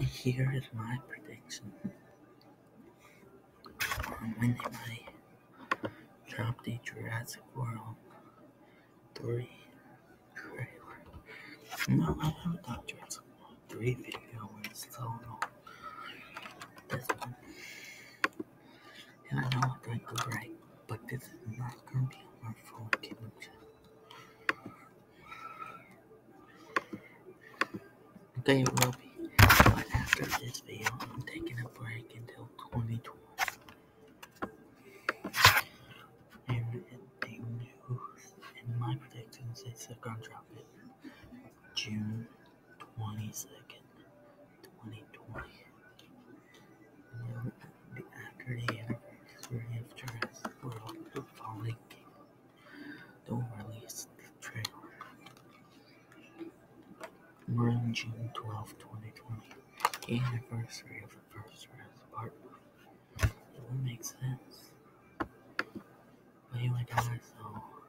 Here is my prediction on when they drop the Jurassic World 3 trailer. No, I haven't done Jurassic World 3 video in so long. This one. And I know I took a break, but this is not going to be on my phone too. Okay, it will be. After this video, I'm taking a break until 2020. And the news and my predictions is they're gonna drop it June 22nd, 2020. And the- after the anniversary of Jurassic World, the Fallen Kingdom, they'll release the trailer. We're on June 12th, 2020, the anniversary of the first part movie. It would make sense. But he only so.